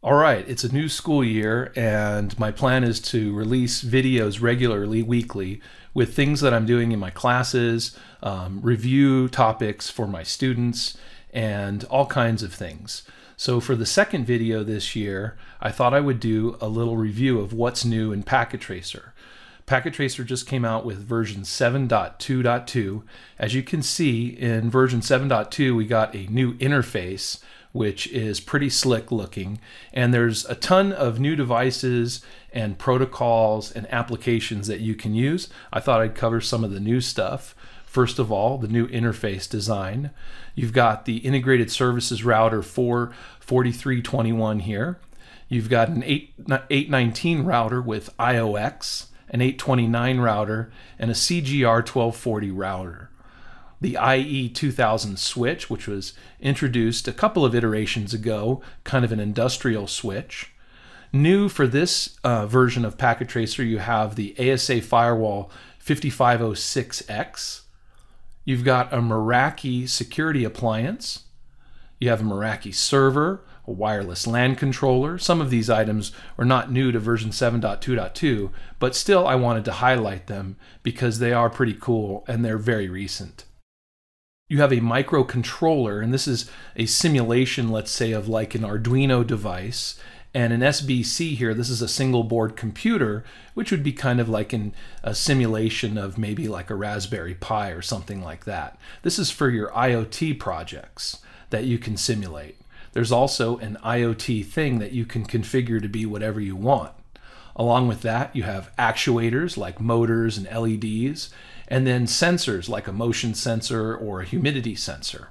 All right, it's a new school year, and my plan is to release videos regularly, weekly, with things that I'm doing in my classes, um, review topics for my students, and all kinds of things. So, for the second video this year, I thought I would do a little review of what's new in Packet Tracer. Packet Tracer just came out with version 7.2.2. As you can see, in version 7.2, we got a new interface which is pretty slick looking. And there's a ton of new devices and protocols and applications that you can use. I thought I'd cover some of the new stuff. First of all, the new interface design. You've got the integrated services router for 4321 here. You've got an 8, 819 router with IOX, an 829 router, and a CGR 1240 router the IE 2000 switch, which was introduced a couple of iterations ago, kind of an industrial switch. New for this uh, version of Packet Tracer, you have the ASA Firewall 5506X. You've got a Meraki security appliance. You have a Meraki server, a wireless LAN controller. Some of these items are not new to version 7.2.2, but still I wanted to highlight them because they are pretty cool and they're very recent you have a microcontroller, and this is a simulation, let's say, of like an Arduino device. And an SBC here, this is a single board computer, which would be kind of like an, a simulation of maybe like a Raspberry Pi or something like that. This is for your IoT projects that you can simulate. There's also an IoT thing that you can configure to be whatever you want. Along with that, you have actuators like motors and LEDs, and then sensors like a motion sensor or a humidity sensor.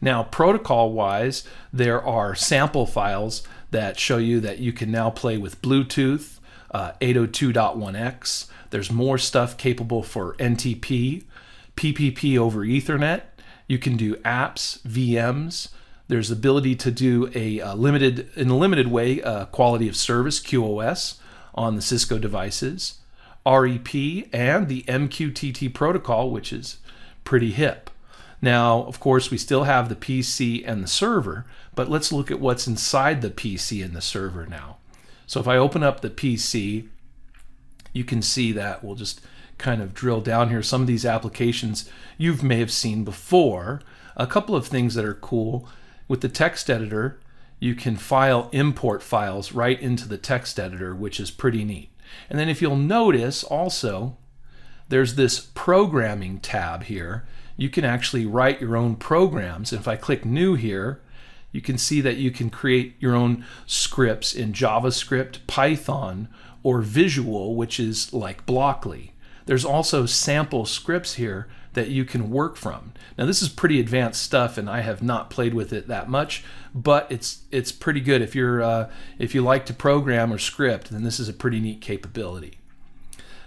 Now, protocol wise, there are sample files that show you that you can now play with Bluetooth, uh, 802.1x. There's more stuff capable for NTP, PPP over Ethernet. You can do apps, VMs. There's ability to do a, a limited, in a limited way, uh, quality of service QoS on the Cisco devices. REP and the MQTT protocol, which is pretty hip. Now, of course, we still have the PC and the server, but let's look at what's inside the PC and the server now. So if I open up the PC, you can see that we'll just kind of drill down here. Some of these applications you may have seen before. A couple of things that are cool. With the text editor, you can file import files right into the text editor, which is pretty neat. And then if you'll notice also, there's this programming tab here. You can actually write your own programs. If I click new here, you can see that you can create your own scripts in JavaScript, Python, or Visual, which is like Blockly. There's also sample scripts here that you can work from. Now this is pretty advanced stuff and I have not played with it that much, but it's it's pretty good if you're uh, if you like to program or script, then this is a pretty neat capability.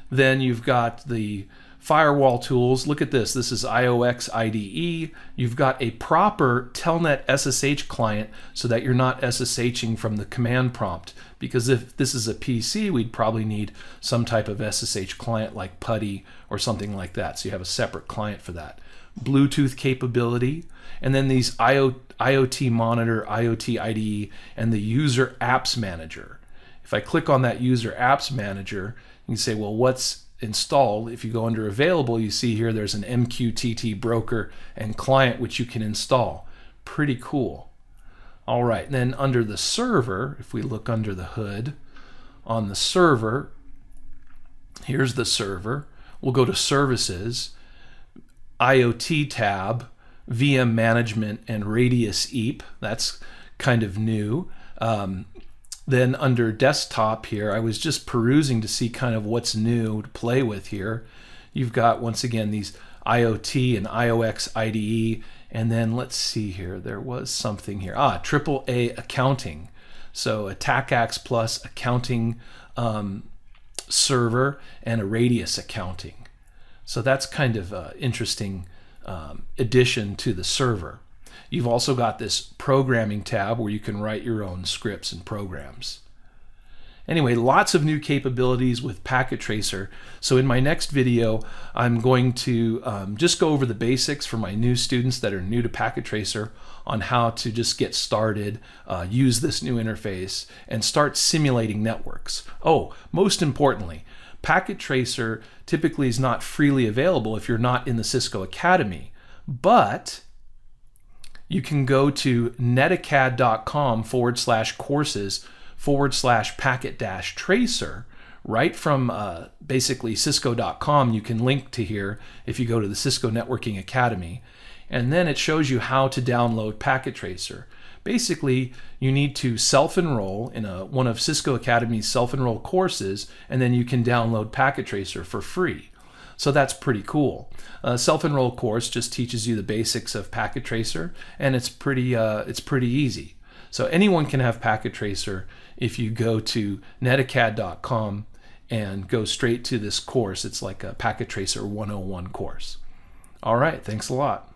Then you've got the firewall tools. Look at this. This is IOX IDE. You've got a proper Telnet SSH client so that you're not SSHing from the command prompt. Because if this is a PC, we'd probably need some type of SSH client like PuTTY or something like that. So you have a separate client for that. Bluetooth capability, and then these IO, IoT monitor, IoT IDE, and the user apps manager. If I click on that user apps manager, you can say, well, what's installed. If you go under available, you see here there's an MQTT broker and client which you can install. Pretty cool. All right, then under the server, if we look under the hood, on the server, here's the server. We'll go to services, IoT tab, VM management, and Radius EAP. That's kind of new. Um, then under desktop here, I was just perusing to see kind of what's new to play with here. You've got, once again, these IoT and IOX IDE. And then let's see here, there was something here. Ah, AAA accounting. So a TACACS Plus accounting um, server and a Radius accounting. So that's kind of an interesting um, addition to the server. You've also got this programming tab where you can write your own scripts and programs. Anyway, lots of new capabilities with Packet Tracer. So in my next video, I'm going to um, just go over the basics for my new students that are new to Packet Tracer on how to just get started, uh, use this new interface, and start simulating networks. Oh, most importantly, Packet Tracer typically is not freely available if you're not in the Cisco Academy, but you can go to netacad.com forward slash courses forward slash packet dash tracer right from uh, basically cisco.com you can link to here if you go to the cisco networking academy. And then it shows you how to download packet tracer. Basically you need to self-enroll in a, one of cisco academy's self-enroll courses and then you can download packet tracer for free so that's pretty cool. A self-enroll course just teaches you the basics of packet tracer, and it's pretty uh, it's pretty easy. So anyone can have packet tracer if you go to netacad.com and go straight to this course. It's like a packet tracer 101 course. All right, thanks a lot.